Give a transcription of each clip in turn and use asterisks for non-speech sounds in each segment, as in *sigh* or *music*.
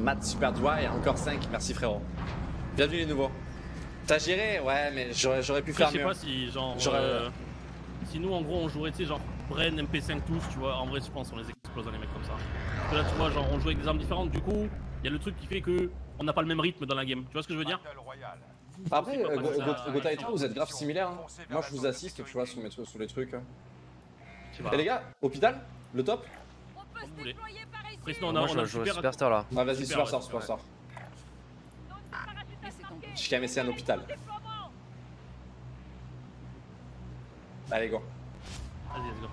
Matt Super Doigt et encore 5. Merci frérot. Bienvenue les nouveaux. T'as géré? Ouais, mais j'aurais j'aurais pu Après, faire je sais mieux. pas si genre. J'aurais- euh, si nous en gros on jouerait, tu sais, genre Bren, MP5 tous, tu vois, en vrai je pense on les explose les mecs comme ça. Parce que là tu vois, genre on joue avec des armes différentes, du coup, il y a le truc qui fait que on n'a pas le même rythme dans la game. Tu vois ce que je veux dire? Après, C'est pas euh, Go- Go- Gotha et toi, vous êtes grave similaires. hein. Moi, je vous assiste, tu vois, sur, mes sur les trucs. Et les gars, hôpital Le top On peut se déployer Après, sinon on a, Moi on je super. Superstar là. Ah, vas-y, Super, super ouais, sort, super ouais. sort. Parachute Laissez tomber. attaqué. J'ai quand même essayé un hôpital. Allez, go. Vas-y, let's go.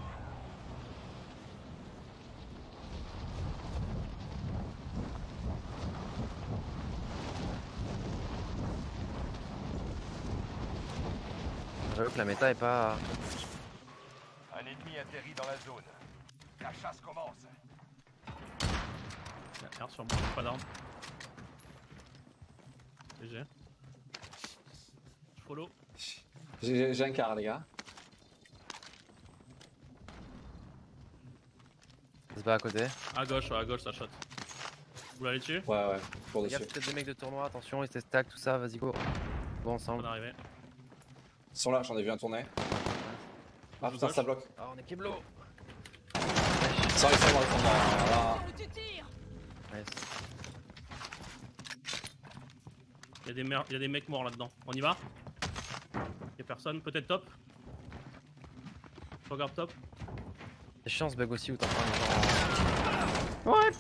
J'avoue que la méta est pas. Un ennemi atterrit dans la zone. La chasse commence. Merde, sur moi, j'ai pas d'arme. GG. Je follow. J'ai un quart, les gars. Ça se bat à côté. À gauche, ouais, à gauche ça shot. Vous l'allez dessus Ouais, ouais, pour Il y a dessus. peut-être des mecs de tournoi, attention, ils se stack, tout ça, vas-y go. Go On ensemble. est arrivé. Ils sont là, j'en ai vu un tourner. Ah putain, ça bloque. Ah, on est Keblo Sorry, Voilà. Où tu tires Nice. Il y, a des mer- des mecs morts là-dedans. On y va? Y'a personne, peut-être top? Je regarde top. C'est chiant ce bug aussi où t'en prends les gens. What?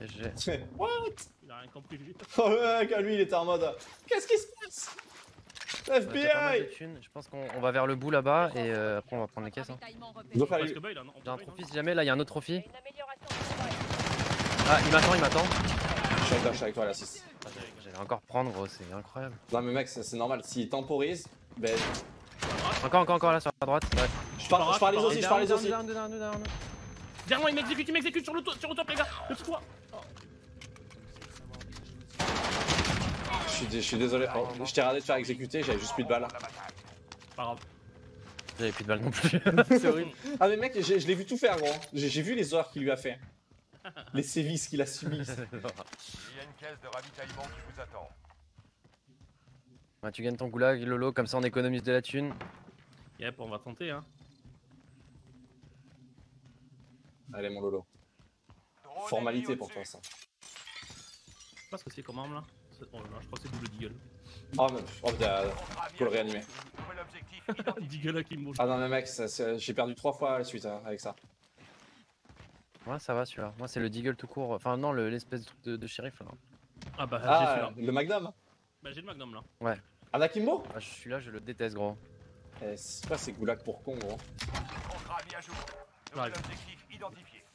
GG. *laughs* What? Il a rien compris lui. *laughs* Oh le mec, lui, il était en mode. Qu'est-ce qui se passe? FBI. Je pense qu'on on va vers le bout là-bas et euh, après on va prendre les caisses. Hein. Bah non. Un trophy si jamais, là il y a un autre trophy. Ah, il m'attend, il m'attend. je suis avec toi, je suis avec toi, la 6. Ah, j'allais- encore prendre gros, c'est incroyable. Non, mais mec, c'est normal. S'il temporise, ben. Encore, encore, encore là sur la droite. Ouais. Je parle, je parle les aussi, je parle les aussi. Derrière moi il m'exécute, il m'exécute sur le, sur le top les gars Le petit toit Je suis, dé- je suis désolé, frérot. Je t'ai radé de faire exécuter, j'avais juste plus de balles. Pas grave. J'avais plus de balles non plus. *laughs* c'est horrible. Ah, mais mec, je l'ai vu tout faire, gros. J'ai j'ai vu les horreurs qu'il lui a fait. *laughs* Les sévices qu'il a subis. *laughs* Il y a une caisse de ravitaillement qui vous attend. Ouais, tu gagnes ton goulag, Lolo, comme ça on économise de la thune. Yep, on va tenter hein. Allez, mon Lolo. Drone Formalité pour toi, ça. Je sais pas ce que c'est comme arme là. Oh là je crois que c'est double deagle. Oh, mais. Oh. Contrat Faut le réanimer. Deagle à Kimbo. Ah non, mais mec, j'ai perdu trois fois à la suite hein, avec ça. Ouais, ça va celui-là. Moi c'est le Deagle tout court. Enfin, non, le- l'espèce de truc de, de shérif là. Ah bah j'ai Ah, celui-là. le Magnum Bah j'ai le magnum là. Anakimbo? Ah, celui-là, je le déteste gros. Eh, C'est quoi ces goulags pour con, gros.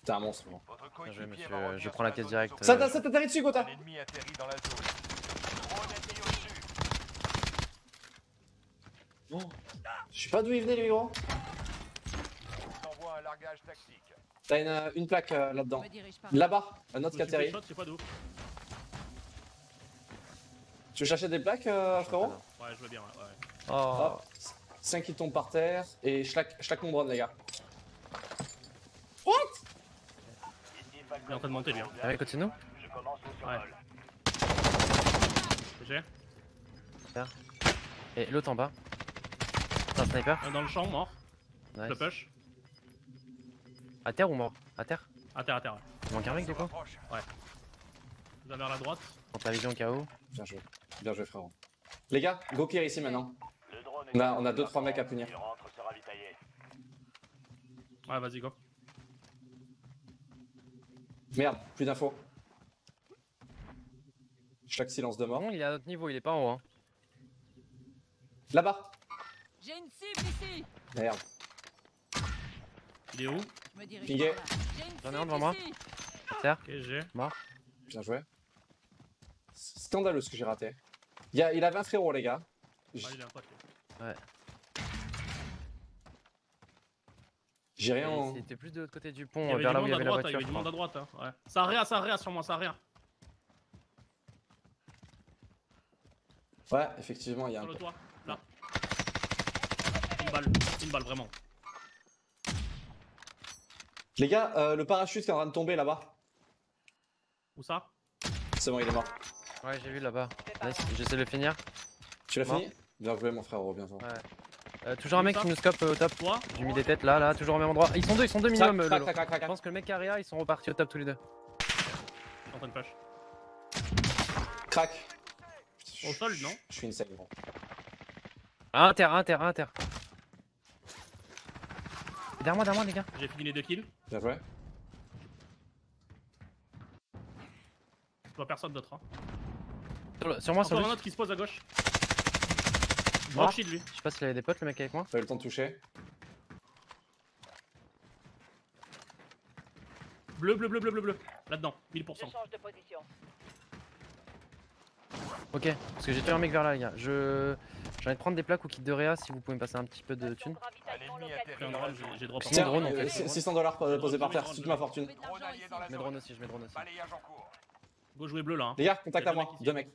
T'es un monstre, gros. Votre Bien joué, coéquipier monsieur. Je prends la caisse directe. Ça Euh, t'a ça t'atterrit dessus, Gotha au-dessus. Je sais pas d'où il venait, lui, gros. On t'envoie un largage tactique. T'as une, euh, une plaque euh, là-dedans. Je Là-bas, un autre qui Je atterrit. je. Tu veux chercher des plaques, euh, frérot Ouais, je veux bien, ouais. ouais. Oh, Hop. 5 qui tombent par terre et schlack, mon drone, les gars. Il est en train de monter lui. Hein. Ah, à côté de nous Ouais. GG. Et l'autre en bas. C'est un sniper dans le champ, mort. Je Nice. le push. À terre ou mort? À terre? À terre, à terre. ouais. Il manque un mec du coup? Approche. Vous avez vers la droite. Contre la vision KO. Bien joué. Bien joué, frérot. Les gars, go clear ici maintenant. Le drone On a, on a 2-3 mecs à punir. rentre se ravitailler. Ouais, vas-y, go. Merde, plus d'infos. Chaque silence de mort. Bon, il est à notre niveau, il est pas en haut. Hein. Là-bas J'ai une cible ici. Merde. Il est où? Je me dirige J'en ai un devant moi. ici. Ok, j'ai. Bien joué. Scandaleux ce que j'ai raté. Il, a, il avait un frérot, les gars. Ah, il est un pote. lui. J'ai rien. en- C'était plus de l'autre côté du Il y pont, avait vers du là où il monde y à avait la droite, hein, il y voiture. avait du monde à droite. Hein. Ouais. Ça arrière, ça arrière sur moi, ça arrière. Ouais, effectivement, il y a un. Sur le toit, là. Une balle, une balle vraiment. Les gars, euh, le parachute qui est en train de tomber là-bas. Où ça? C'est bon, il est mort. Ouais, j'ai vu là-bas. Nice, j'essaie de le finir. Tu l'as fini? Bien joué, mon frérot, bien joué. Ouais. Euh, toujours un mec qui nous scope euh, au top. J'ai mis des têtes là, là, toujours au même endroit. Ils sont deux, ils sont deux minimum. Crac, Lolo. crac, crac, crac, Je pense que le mec Aria, ils sont repartis au top tous les deux. En train de flash. Crac. Au sol, non? Je suis une scène, gros. Un terre, un terre, un terre. Derrière moi, derrière moi, les gars. J'ai fini les deux kills. Bien joué. Je vois personne d'autre. Hein. Sur, le- sur moi, sur Encore lui. un autre qui se pose à gauche. Mort. Mort shield lui. Je sais pas s'il avait des potes, le mec avec moi. Pas eu le temps de toucher. Bleu, bleu, bleu, bleu, bleu, bleu. Là-dedans, 1000%. Je change de position. Ok, parce que j'ai tué un mec vers là, les gars. Je. J'ai envie de prendre des plaques ou kit de réa si vous pouvez me passer un petit peu de thunes. Ennemi atterri J'ai drone, zone. j'ai- j'ai drop. Tiens, un drone, drone. on Euh, fait. c'est- 600 dollars posés par terre, toute ma fortune. Je mets drone aussi, je mets drone aussi. Balayage en cours. Go jouer bleu là. Hein. Les gars, contact à deux moi. Deux mecs.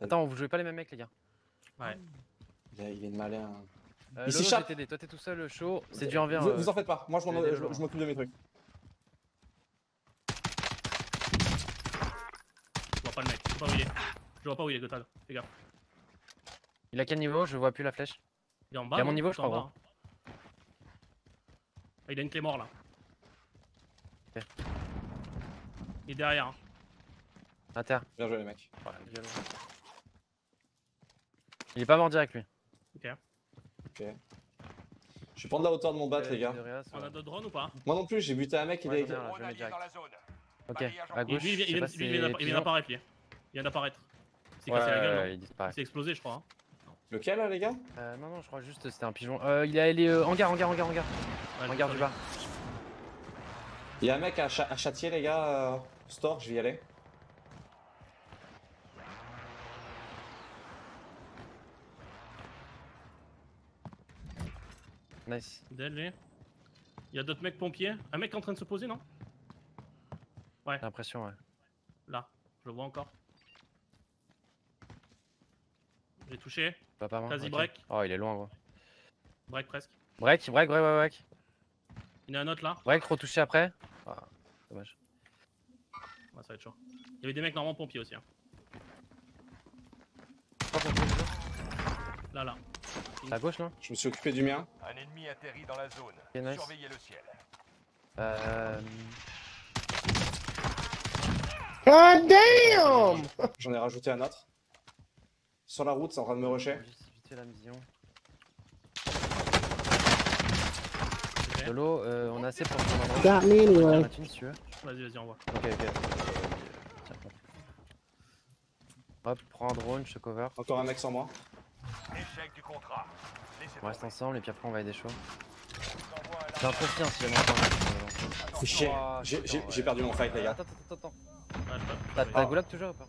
Attends, vous jouez pas les mêmes mecs, les gars. Ouais. Il est- malin. Euh, Il s'échappe. je vais t'aider. Toi, t'es tout seul, chaud. C'est du 1v1. Vous, euh, vous en faites pas. Moi, je m'occupe de mes trucs. Je vois pas le mec. Je sais pas où il est. Je vois pas où il est, Gotthard. Fais gaffe. Il a quel niveau? Je vois plus la flèche. Il est en bas. Il est à mon niveau, je crois, bas, hein. Ah, il a une clé mort là. Ok. Il est derrière. Hein. À terre. Bien joué, les mecs. Ouais, violent. Il est pas mort direct lui. Ok. Je vais prendre la hauteur de mon bat, les gars. On a d'autres drones ou pas? Moi non plus, j'ai buté un mec, il Ouais, est. là. je direct. Ok, à lui, il vient, il il il d'apparaître lui. Il vient d'apparaître. Il s'est Ouais, cassé la gueule. ouais, non il Il disparaît. s'est explosé, je crois. hein. Lequel, là, les gars? Euh, non, non, je crois juste que c'était un pigeon. Euh, il est allé euh, hangar, hangar, hangar, hangar. Ouais, Hangar du bas. Il y a un mec à, Châtier, les gars. euh, store, je vais y aller. Nice. DLG. Il y a d'autres mecs pompiers. Un mec en train de se poser, non? J'ai l'impression, ouais. Là, je le vois encore. J'ai touché. Pas. Quasi ok. break. Oh, il est loin, gros. Break presque. Break, break, break, break, break. Il y en a un autre là. Break, retouché après. Ah, dommage. Ouais, ça va être chaud. Il y avait des mecs normalement pompiers aussi. hein. Là, là. À gauche, non? Je me suis occupé du mien. Un ennemi atterri dans la zone. Nice. Surveillez le ciel. Euh. J'en ai rajouté un autre. Sur la route, c'est en train de me rusher. Fait la mission. Euh, on a assez pour veux. Vas-y, vas-y, envoie. Ok, ok. Tiens, prends. Hop, prends un drone, je te cover. Encore un mec sur moi. Échec du contrat. Laissez On reste ensemble et puis après on va aider chaud. J'ai un profil hein, si jamais on prend un mec. J'ai- Oh, J'ai j'ai- j'ai perdu mon fight, les gars. T'as goulag toujours ou pas?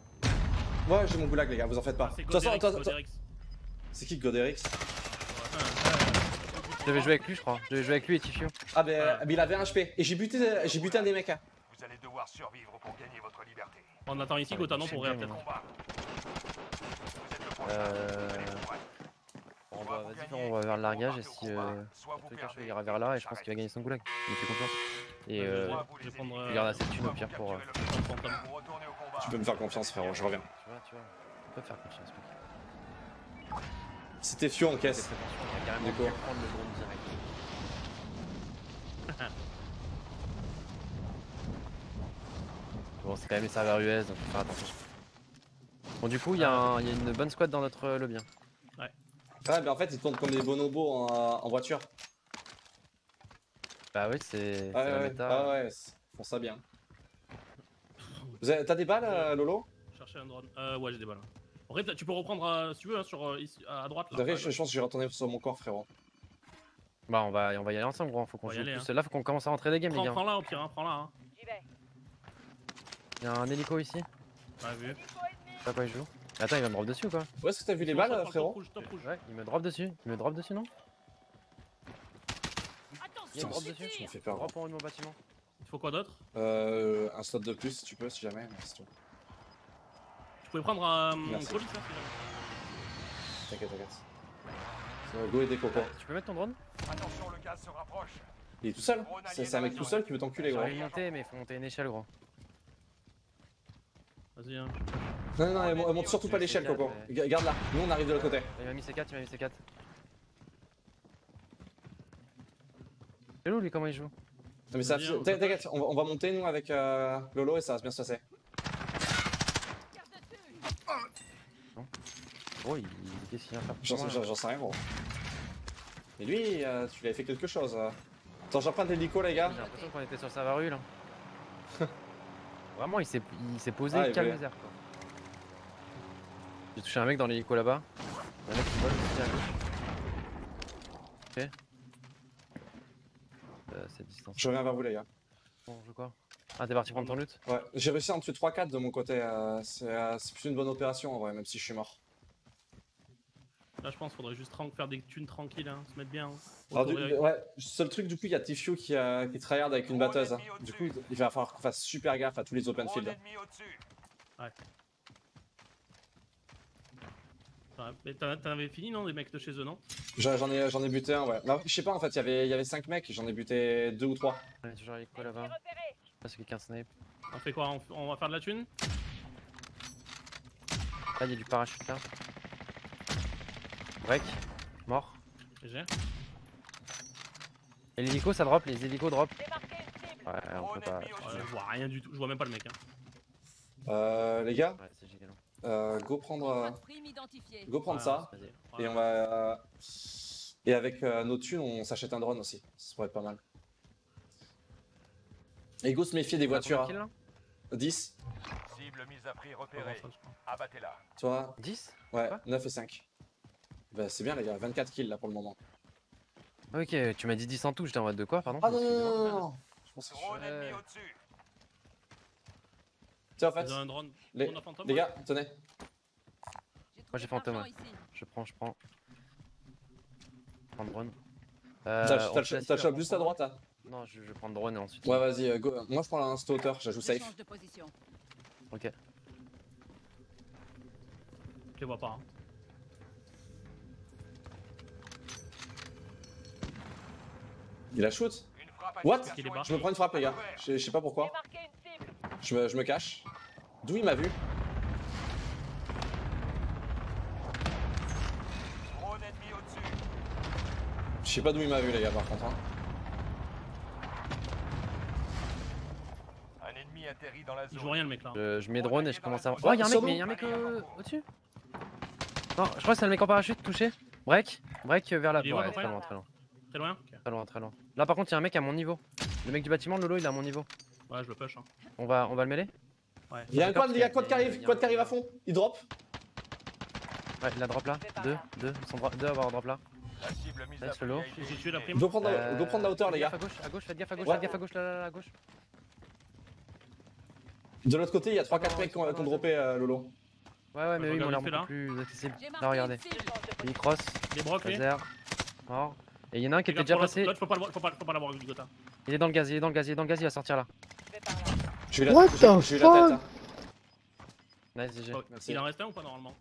Ouais, j'ai mon goulag, les gars, vous en faites pas. C'est c'est qui Goderix Je devais jouer avec lui, je crois. Je devais jouer avec lui et Tifio. Ah, ben mais il avait un HP. Et j'ai buté, j'ai buté un des mecs. hein. Vous allez devoir survivre pour gagner votre liberté. On attend ici, Gotha, non, pour bien, peut-être. Combat. Vous êtes le prochain. Euh. On va, vas-y, on va vers le largage et si. Euh, il ira vers là et je pense qu'il va gagner son goulag. Il me fait confiance. Et euh, vous je vais prendre, euh, je garde assez de thunes au pire pour. euh, Tu peux me faire confiance, frérot, je reviens. Tu vois, tu vois. On peut faire confiance, mec. C'était Fio en caisse. on va carrément prendre le drone direct. *laughs* Bon, c'est quand même les serveurs US, donc faut faire attention. Bon, du coup, il y, a y une bonne squad dans notre lobby. hein. Ouais, mais en fait, ils tournent comme des bonobos en, en voiture. Bah oui, c'est c'est Ouais, la ouais, méta. ouais, ouais, ils font ça bien. Vous avez- T'as des balles, euh, Lolo Chercher un drone. Euh, ouais, j'ai des balles. En vrai, tu peux reprendre, euh, si tu veux, hein, sur, euh, ici, à droite. Là. Vrai, Ouais, je, je pense que je vais retourner sur mon corps, frérot. Bah, on va, on va y aller ensemble, gros. Faut qu'on On va y joue aller, plus. Là, faut qu'on commence à rentrer des games, les Prends, gars. prends là au pire, hein, prends là. Hein. J'y vais. Il y a un hélico ici. Je Ouais, vu. Sais pas quoi il joue. Attends, il va me drop dessus ou quoi Où est-ce que t'as vu les balles, euh, top frérot rouge, top rouge. Ouais, il me drop dessus. Il me drop dessus, non Il Attention, me drop j'y dessus. Tu me tire. fais peur. Drop en haut de mon bâtiment. Il faut quoi d'autre Euh, un slot de plus si tu peux, si jamais. tout. Tu pouvais prendre un Merci. si. T'inquiète, t'inquiète. Euh, Go et des cocos. Tu peux mettre ton drone Attention, le gaz se rapproche. Il est tout seul. C'est un mec tout seul qui veut t'enculer, gros. J'aurais monté, mais il faut monter une échelle, gros. Vas-y, hein. Non, non, non, elle monte- elle monte surtout pas l'échelle, Coco. mais- Garde là. Nous, on arrive de l'autre côté. Il m'a mis C4, il m'a mis C4. C'est où lui, comment il joue? Non, mais ça, hein, t'in- t'inquiète, on, va- on va monter nous avec euh, Lolo et ça va bien se passer. Oh, il. Qu'est-ce qu'il vient faire J'en sais rien, gros. Mais lui, euh, tu lui avais fait quelque chose. euh. Attends, j'emprunte l'hélico, les gars. J'ai l'impression qu'on était sur sa rue là. *laughs* Vraiment, il s'est posé Ah, calme misère quoi. J'ai touché un mec dans l'hélico là-bas. Un mec qui vole aussi à gauche. Ok. Je reviens vers vous, les gars. Bon, je quoi? Ah, t'es parti prendre ton loot? Ouais, j'ai réussi à en tuer 3-4 de mon côté. euh, c'est euh, c'est plus une bonne opération en vrai, même si je suis mort. Là, je pense qu'il faudrait juste faire des thunes tranquilles, hein, se mettre bien. hein. Alors, du, ouais, seul truc, du coup, il y a Tifio qui, euh, qui tryhard avec une batteuse. hein. Du coup, il va falloir qu'on fasse super gaffe à tous les open Drone fields. Mais t'en t'en avais fini, non, des mecs de chez eux, non? J'en j'en ai, j'en ai buté un, ouais. Non, je sais pas, en fait, il y avait- il y avait 5 mecs et j'en ai buté 2 ou 3. Il y a toujours hélico Ennemi là-bas. Là, c'est quelqu'un snipe. On fait quoi? On, on va faire de la thune? Là, il y a du parachute là. Break. Mort. GG. Et l'hélico ça drop, les hélicos drop. Ouais, on peut pas. Ouais, je vois rien du tout, je vois même pas le mec. Hein. Euh, les gars, Ouais, c'est giga long. Euh, go prendre, euh, go prendre ça. Et on va. euh, Et avec euh, nos thunes, on s'achète un drone aussi. Ça pourrait être pas mal. Et go se méfier des voitures. Combien de hein. kills, 10, Cible mise à prix repérée. Abattez-la. là 10 Ouais, Quoi 9 et 5. Bah, c'est bien, les gars. 24 kills là pour le moment. Ok, tu m'as dit 10 en tout, j'étais en mode de quoi, pardon Ah non, non, non, non, non. Je pense que- Drone ennemi Ouais. au-dessus. Tiens, en fait, un drone. les, drone à fantôme, les ouais. gars, tenez. J'ai j'ai fantôme. Je prends, je prends. Je prends le drone. Euh, T'as le faire shop juste à droite là. Non, je, je prends le drone et ensuite. Ouais, vas-y, euh, go. Moi, je prends un hauteur, j'ajoute safe. change de position. Ok. Je les vois pas. hein. Il a shoot. What. Je me prends une frappe, les gars. Je, je sais pas pourquoi. Je me, je me cache. D'où il m'a vu? Drone ennemi au-dessus. Je sais pas d'où il m'a vu, les gars, par contre. hein. Un ennemi atterri dans la Il joue zone. rien le mec là. Je, je mets drone et je commence à. Ouais, Oh, y'a un mec, mais y'a un mec euh, au-dessus. Non, je crois que c'est le mec en parachute touché. Break, break vers la. Ouais, peu très loin, très loin. Très loin. Très loin, très loin. Là, par contre, y'a un mec à mon niveau. Le mec du bâtiment, Lolo, il est à mon niveau. Ouais, je le push. Hein. On va, on va le mêler Ouais. Il y a un quad, il y a un quad qui arrive, quad qui arrive à fond. Il drop. Ouais, il a drop là. Deux, deux. Ils sont deux à avoir drop là. La cible mise à le J'ai tué la prime. Go prendre, Euh, go prendre la hauteur, les gars. gaffe À gauche, à gauche, faites gaffe à gauche, Ouais. faites gaffe à gauche, là, là, là, à gauche. De l'autre côté, il y a 3-4 Non, mecs qui ont ont pas droppé euh, Lolo. Ouais, ouais, mais eux, ils m'ont l'air beaucoup plus accessibles. J'ai Là, regardez. Il cross, Les brocs, lui. laser, mort. Et il y en a un qui était déjà passé. Il est dans le gaz, il est dans le gaz, il est dans le gaz, il va sortir là. Je vais par là. J'ai eu la, What the la tête. hein. Nice, GG. Oh, Merci. Il en reste un ou pas normalement?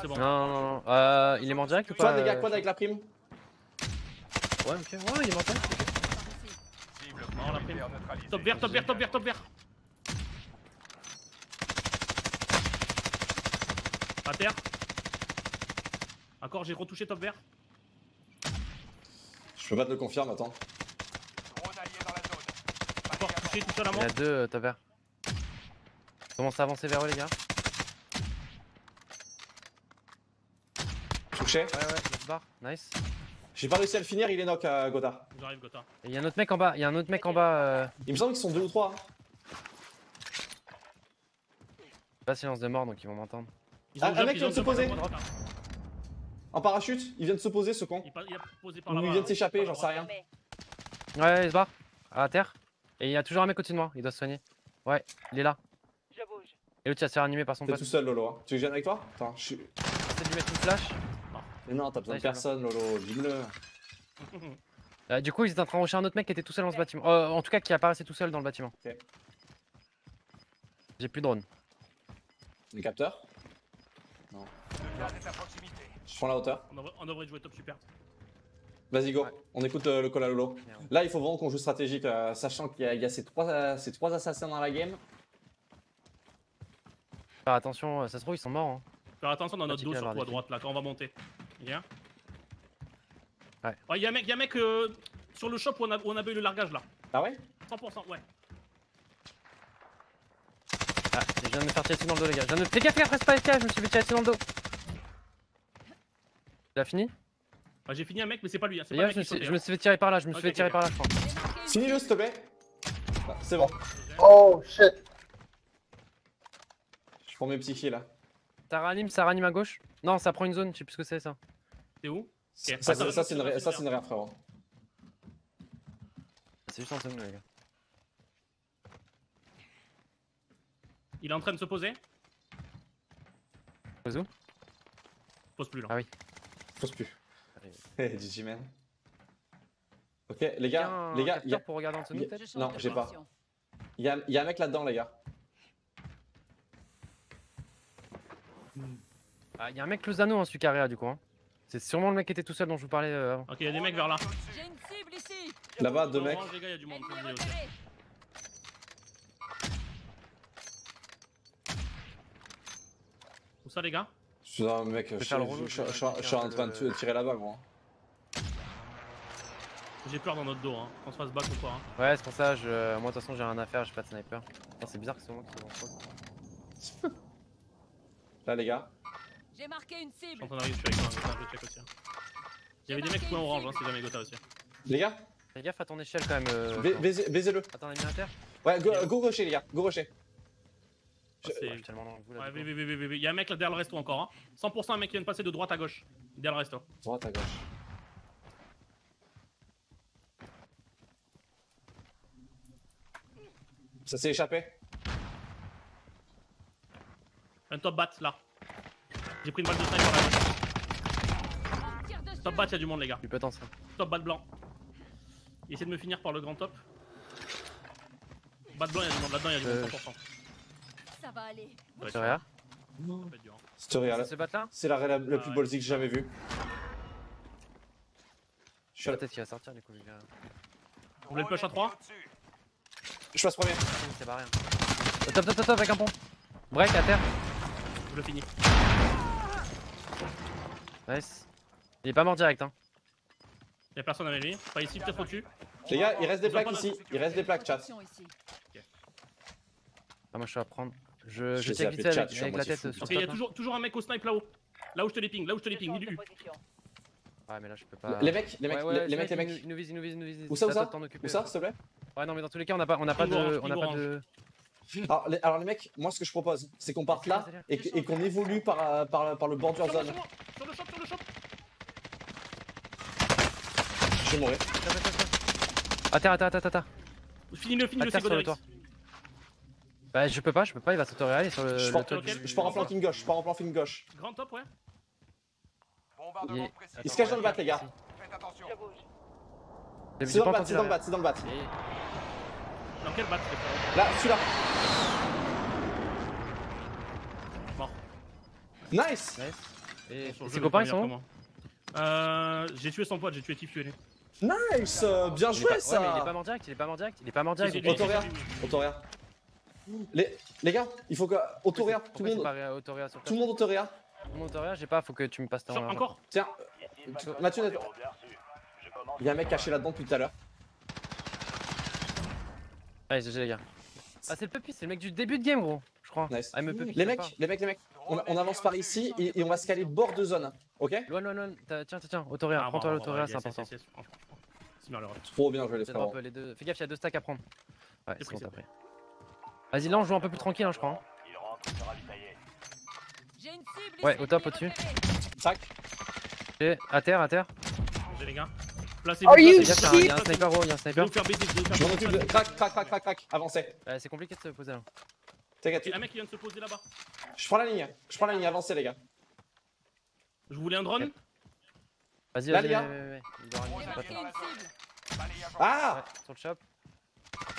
C'est bon. Non, non, non. Euh, il est mort direct ou pas Quad, les gars, euh, quad avec la prime. Ouais, ok. Ouais, il est mort direct. La prime. Top vert, top vert, top vert, top vert À terre Encore, j'ai retouché top vert. Je peux pas te le confirmer, attends. Drone allié dans la tout seul à Il y a deux, euh. Commence à avancer vers eux, les gars. Touché. Ouais, ouais, il se barre. Nice. J'ai pas réussi à le finir, il est knock, euh, Goda. J'arrive, Gotha. Et il y a un autre mec en bas, il y a un autre mec en bas. Euh... Il me semble qu'ils sont deux ou trois. hein. Pas silence de mort, donc ils vont m'entendre. Ils Ah, un jump, mec ils vient ont de se jump à poser. En parachute, ils viennent de se poser, ce con. Il, pa- il a posé par Ou là-bas. il vient de s'échapper, j'en sais rien. Ouais, il se barre. À terre. Et il y a toujours un mec au-dessus de moi, il doit se soigner. Ouais, il est là. je bouge. Et l'autre, il va se faire animer par son T'es pote. tout seul, Lolo. hein. Tu veux que je vienne avec toi? Attends, je suis. De lui mettre une flash. Mais non, t'as besoin de personne, Lolo. Dis-le. *laughs* Euh, du coup, ils étaient en train de rusher un autre mec qui était tout seul dans ce bâtiment. Euh, en tout cas, qui apparaissait tout seul dans le bâtiment. Ok. J'ai plus de drone. Les capteurs? Le gaz est à proximité. Je prends la hauteur. On devrait, on devrait jouer top super. Vas-y, go. Ouais. On écoute euh, le call à Lolo. Là, il faut vraiment qu'on joue stratégique, euh, sachant qu'il y, a- il y a ces trois, euh, ces trois assassins dans la game. Faire attention, euh, ça se trouve, ils sont morts. Hein. Faire attention dans notre dos, surtout à droite, là, quand on va monter. Ouais. Oh, y'a un mec, y'a un mec euh, sur le shop où on, a, où on avait eu le largage là. Ah ouais? 100%, ouais. Ah, je viens de me faire tirer dessus dans le dos, les gars. Je viens de... Fais gaffe, fais gaffe, reste pas SK, je me suis fait tirer dessus dans le dos. Il a fini? Bah, j'ai fini un mec, mais c'est pas lui. hein, pas gars, je me, suis... je me suis fait tirer par là, je me suis fait tirer par là, je crois. Finis-le, s'il te plaît. Ah, c'est bon. Oh shit. Je prends mes petits kills là. Ça ranime, ça ranime à gauche Non, ça prend une zone, je sais plus ce que c'est ça. C'est où? Ça, ça, ça, c'est une, ça, une rare, frérot. C'est juste en zone, les gars. Il est en train de se poser? Pose où? Pose plus là. Ah oui. Pose plus. Allez. Eh, GG man. Ok, les gars, les gars, il y a- pour regarder en y a- Non, j'ai pas. il y a, il y a un mec là-dedans, les gars. Ah, il y a un mec close à nous, hein, celui carré du coup. Hein. C'est sûrement le mec qui était tout seul dont je vous parlais euh, avant. Ok, y'a des mecs vers là. J'ai une cible ici. Là-bas, deux mecs. les gars, du monde. Où ça, les gars? Je suis un mec, je, je, faire le relou, je- je vais je- je- je suis en train de tirer là-bas, gros. J'ai peur dans notre dos, hein. Qu'on se fasse back ou quoi. Hein. Ouais, c'est pour ça, je... moi de toute façon j'ai rien à faire, j'ai pas de sniper. Putain, c'est bizarre que c'est moi qui soit en. *laughs* Là, les gars. J'ai marqué une Je suis cible. en train d'arriver, je suis avec hein, je check aussi. hein. Il y avait des mecs point orange, hein, si jamais Gotha aussi. Les gars, Fais gaffe à ton échelle quand même. Euh... baisez-le. Attends, on a mis un terre Ouais, go, go rocher, les gars, go rocher. Il y a un mec là derrière le resto encore. Hein. 100% un mec qui vient de passer de droite à gauche. Derrière le resto. Droite à gauche. Ça s'est échappé Un top bat là. J'ai pris une balle de sniper là. Top bat, y'a du monde, les gars. Ça. Top bat blanc. Il essaie de me finir par le grand top. Bat blanc, y'a du monde là-dedans, y'a du monde Euh, 100%. Ça va aller. Dur, hein. Story, là. C'est la, la, la Ah plus ballsy que j'ai jamais vue. Je suis à- Peut-être qu'il va sortir du coup, les gars. Voulez le push à 3 Je passe premier. C'est barré. hein. Top, top, top, top, avec un pont. Break à terre. Je le finis. Nice. Il est pas mort direct, hein. Y'a personne avec lui. Pas ici, peut-être au-dessus. Les gars, il reste des plaques ici. Il reste des plaques, chat. Ah, moi je suis à prendre. Je, Je je check vite avec, la tête fou. sur Ok, y'a top, hein. toujours, toujours un mec au snipe là-haut. Là où je te les ping, là où je te les ping. position. Ouais, mais là je peux pas. Les mecs, les mecs, Ouais, ouais, les, les mecs, les ils mecs. nous- Ils nous visent, ils nous visent, ils nous visent. Où ça, où ça. Où ça, s'il te plaît Ouais, non, mais dans tous les cas, on n'a pas, on n'a pas de. On n'a king pas de. *laughs* alors les, alors les mecs, moi ce que je propose, c'est qu'on parte là et qu'on évolue par, euh, par, par le bordure zone. sur le shop, sur le shop. Je vais mourir. Attends, attends, attends, attends. Finis-le, finis-le, À c'est terre sur le Goderix. Bah, je peux pas, je peux pas, il va s'autoréaler sur le. Je le pars, du- je pars en flanking gauche, je pars en flanking gauche. Grand top, ouais. Bombardement Il-. Il se cache dans le bat, les gars. C'est j'ai dans pas le bat, c'est dans le bat, c'est dans le bat. Dans quel bat Là, celui-là. Mort. Nice Nice. Et le ses copains, le ils sont où Euh. J'ai tué son pote, j'ai tué Tiff Fuelé. Nice euh, Bien Il est joué mais il est pas ça mort direct, il est pas mort direct, il est pas mort direct. Autoréa. Autoréa. Les, les gars, il faut que. Autoréa, tout le monde. pas Autoréa sur Tout le monde autoréa. Tout le monde Autoréa, j'ai pas, faut que tu me passes ton. Encore Tiens, euh, Mathieu, il y a un mec caché là-dedans depuis tout à l'heure. Allez, GG les gars. Ah, c'est le puppy, c'est le mec du début de game, gros, je crois. Nice. Ah, me puppy, Les mecs, les mecs, les mecs, on, on avance par ici et, et on va se caler bord de zone. Ok. Loin, loin, loin. Tiens, tiens, tiens, Autoréa, Ah, prends-toi l'Autoréa, c'est important. Trop bien joué les deux. Fais gaffe, il y a deux stacks à prendre. Ouais, C'est bon, t'as pris. Vas-y, là, on joue un peu plus tranquille, hein, je crois. hein. J'ai une cible Ouais, au top, au-dessus. Tac. Ok, à terre, à terre. J'ai les gars. Placez-vous. Are you Fais gaffe, il y a un- sniper, gros, il y a un Je vais sniper. vous faire baiser, je vais vous faire Je m'en baiser. occupe. Crac, crac, crac, crac, crac. Avancez. Ouais, c'est compliqué de se poser là. T'inquiète. Un mec qui vient de se poser là-bas. Je prends la ligne. Je prends la ligne. Avancez les gars. Je voulais un drone. Vas-y, vas-y, Ah sur le shop.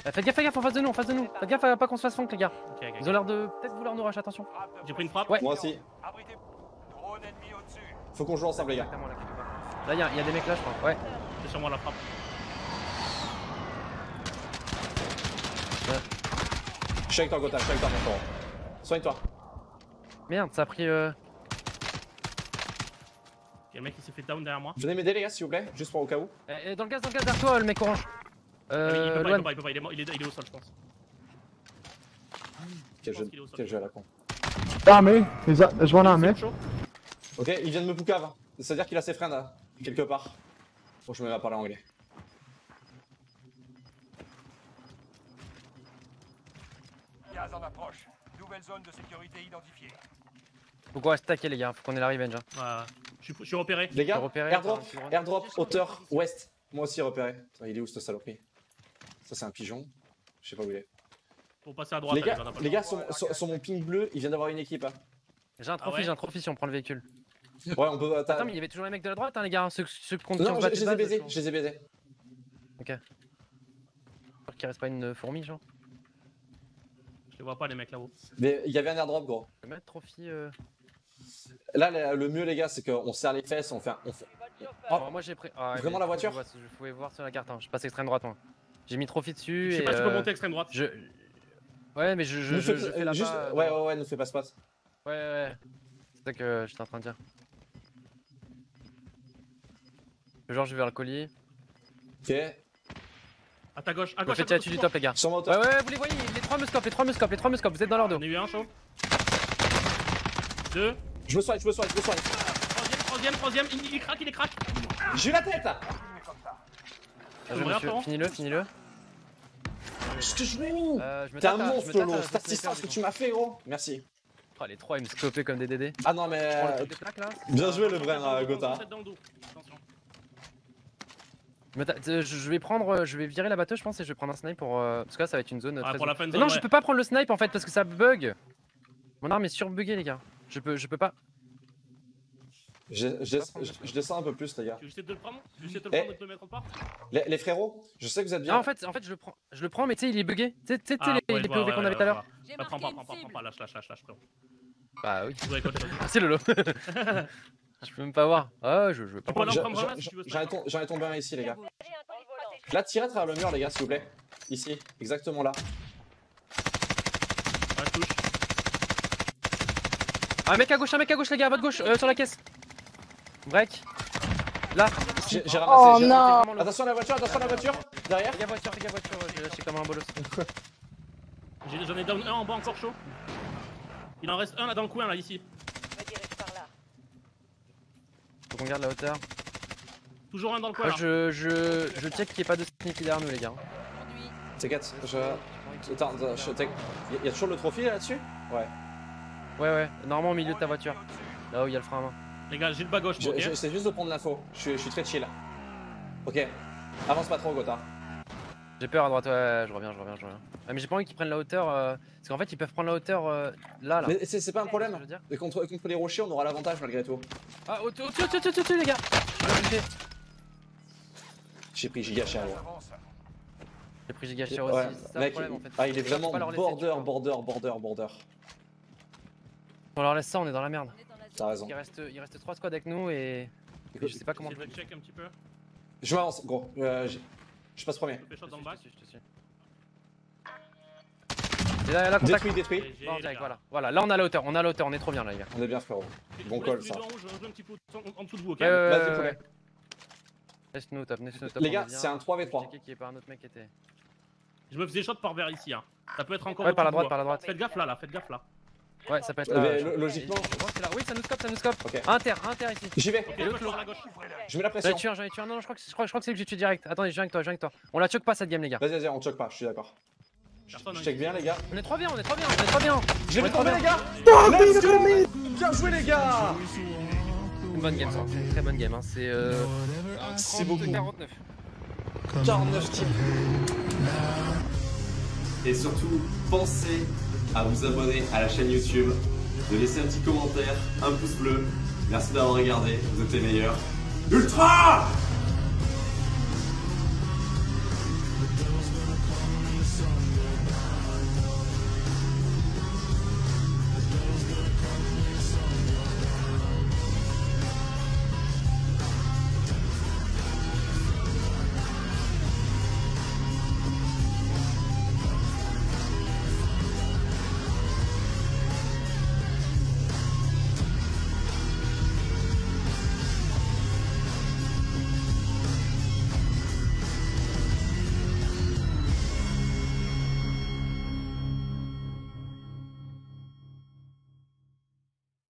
Eh, faites gaffe, faites gaffe en face de nous, en face de nous. Faites gaffe à pas qu'on se fasse flank, les gars. Ils ont l'air de peut-être vouloir nous rush, attention. J'ai pris une frappe. Ouais. Moi aussi. Faut qu'on joue ensemble les gars. Là, y'a y a des mecs là, je crois. Ouais. C'est sur moi la frappe. Je suis avec toi, Gotha, je suis avec toi, mon. Soigne-toi. Merde, ça a pris. Euh... Y'a le mec qui s'est fait down derrière moi. Venez m'aider, les gars, s'il vous plaît, juste pour au cas où. eh, eh, dans le gaz, dans le gaz, derrière toi, le mec orange. Ah, mais il Euh. peut pas, il peut pas, il peut pas, il est, mort- il est, il est au sol, je pense. Je jeu à la con. On me. He's, there's one on me. C'est chaud Ok, il vient de me poucave. C'est-à-dire qu'il a ses friends là, quelque part. Faut que je me mette à parler anglais. Gaz en approche. Nouvelle zone de sécurité identifiée. Faut qu'on reste taqué, les gars. Faut qu'on ait la revenge. Hein. Ouais, ouais. Je suis, je suis repéré. Les gars, repéré, airdrop, un drone airdrop, hauteur, ouest. Moi aussi repéré. Il est où cette saloperie? Ça c'est un pigeon. Je sais pas où il est. Faut passer à droite. les gars, les le gars sur, sur- sur mon ping bleu, il vient d'avoir une équipe. hein. J'ai un Ah trophy, ouais j'ai un trophy si on prend le véhicule. Ouais, on peut. t'as- Attends, mais il y avait toujours les mecs de la droite, hein, les gars. Ceux, ceux contre qui on Non, je, les ai baisés, sont- je les ai baisés. J'espère qu'il reste pas une fourmi, genre. Je les vois pas les mecs là-haut. Mais il y avait un airdrop, gros. Mettre trophy. Euh... Là, le, le mieux, les gars, c'est qu'on serre les fesses, on fait. un- On fait... Oh, moi j'ai pris. Ah, Vraiment la voiture Je pouvais voir sur la carte, hein. je passe extrême droite, moi. J'ai mis trophy dessus. Je sais et, pas si tu peux euh, monter extrême droite. Je. Ouais, mais je, je, je, fais- je fais juste... euh, Ouais, ouais, ouais, nous fais pas spot. Ouais, ouais. C'est ça que j'étais en train de dire. Genre, je vais vers le colis. Ok. À ta gauche, à Je gauche. fais tirer gauche, dessus du top, les gars. Sur Ouais, ouais, vous les voyez, les trois muscopes, les trois muscopes, les trois muscopes, vous êtes dans leur dos. On a eu un chaud. Deux. Je me soigne, je me soigne, je me soigne. Troisième, troisième, troisième. Il, il craque, il est craque. J'ai eu la tête finis-le, finis-le. Je te jure Euh, T'es un monstre, Lolo. ce Cette assistance que tu m'as fait, gros. Merci. Oh, les trois, ils me scopaient comme des DD. Ah non, mais. Euh. Bien joué, le vrai, euh, Gotha. Je vais prendre, euh, je vais virer la batteuse, je pense, et je vais prendre un snipe pour. euh, Parce que là, ça va être une zone. Ah, très pour la zone. fin de Mais zone, non, ouais. je peux pas prendre le snipe en fait parce que ça bug. Mon arme est surbuggée, les gars. Je peux, je peux pas. Je, je- je- je descends un peu plus, les gars. Tu veux essayer de le prendre? Tu veux essayer de le Eh. prendre et de te le mettre en part? Les, les frérots, je sais que vous êtes bien. Non, en fait, en fait, je le prends, je le prends, mais tu sais, il est bugué. Tu sais, tu sais, Ah, les, ouais, les ouais, POV ouais, qu'on ouais, avait tout à l'heure. Bah, prends pas, prends pas, prends pas, lâche, lâche, lâche, lâche, frérot. Bah oui. Merci Lolo. *laughs* je peux même pas voir. Ah, je, je veux pas un. J'en ai tombé un ici, les gars. Un. Là, tirez à travers le mur, les gars, s'il vous plaît. Ici, exactement là. Touche. Un mec à gauche, un mec à gauche, les gars, à votre gauche, euh, sur la caisse. Break. Là. J'ai j'ai Oh ramassé. j'ai- non Vraiment, le- Attention à la voiture, attention à la voiture. Derrière. Gars, voiture, gars, voiture, je vais lâcher comme un bolos. J'en ai down un en bas encore chaud. Il en reste un là dans le coin, là, ici. Me dirige par là. Faut qu'on garde la hauteur. Toujours un dans le coin, Moi, là. je, je, je check qu'il n'y ait pas de sneaky derrière nous, les gars. T'inquiète, je. Attends, attends, je t'ai- y a- y a toujours le trophée là-dessus? Ouais. Ouais, ouais, normalement au milieu de ta voiture. Là où il y a le frein à main. Les gars, j'ai le bas gauche, Je- J'essaie juste de prendre l'info. Je suis- je suis très chill. Ok. Avance pas trop, Gotha. J'ai peur à droite, ouais, je reviens, je reviens, je reviens. Ah, mais j'ai pas envie qu'ils prennent la hauteur. euh, Parce qu'en fait, ils peuvent prendre la hauteur euh, là, là. Mais c'est c'est pas un Je problème. veux dire. Et contre, contre les rochers, on aura l'avantage malgré tout. Ah, au-dessus, au-dessus, au-dessus, au-dessus, au-dessus, les gars J'ai pris giga cher, j'ai pris giga cher Ouais, aussi, c'est ça le mec, problème en fait. ah, il est vraiment border, border, border, border. On leur laisse ça, on est dans la merde. Est T'as raison. Il reste, il reste 3 squads avec nous et. et je sais pas comment. De check un petit peu. Je m'avance, gros. Euh, je- je passe premier. Je. Je te suis. Là, là, contact. Détruit, détruit. Non, direct, voilà. Voilà, là on a la hauteur, on a la hauteur, on est trop bien là, les gars. On est bien, frérot. Je Bon call, ça. je un petit peu en, dessous de vous, ok Vas-y, poulet. Laisse-nous top, laisse-nous top. Les gars, est c'est un 3v3. Checker qu'il y ait pas un autre mec qui était. Je me faisais shot par vers ici, hein. Ça peut être encore. Ouais, par la droite, par la droite. hein. Faites gaffe là, là, faites gaffe là. Ouais, ça peut être Euh, là. je- lo- logiquement- Je pense que c'est là. Oui, ça nous scope, ça nous scope. Ok. Inter, inter ici. J'y vais. Et l'autre. Je mets la J'en ai pression. tué un, j'en ai tué un. Non, non, je crois que, je crois, je crois que c'est que j'ai tué direct. Attendez, je viens avec toi, je viens avec toi. On la choque pas cette game, les gars. Vas-y, vas-y, on choque pas, je suis d'accord. Je check bien, les gars. On est trop bien, on est trop bien, on est trop bien. Je l'ai trop les gars. Oh, Let's go Bien joué, les gars Une bonne game, ça. Très bonne game. Hein. C'est euh, C'est beaucoup. 49. 49 types. Et surtout, pensez à vous abonner à la chaîne YouTube, de laisser un petit commentaire, un pouce bleu. Merci d'avoir regardé, vous êtes les meilleurs. Ultra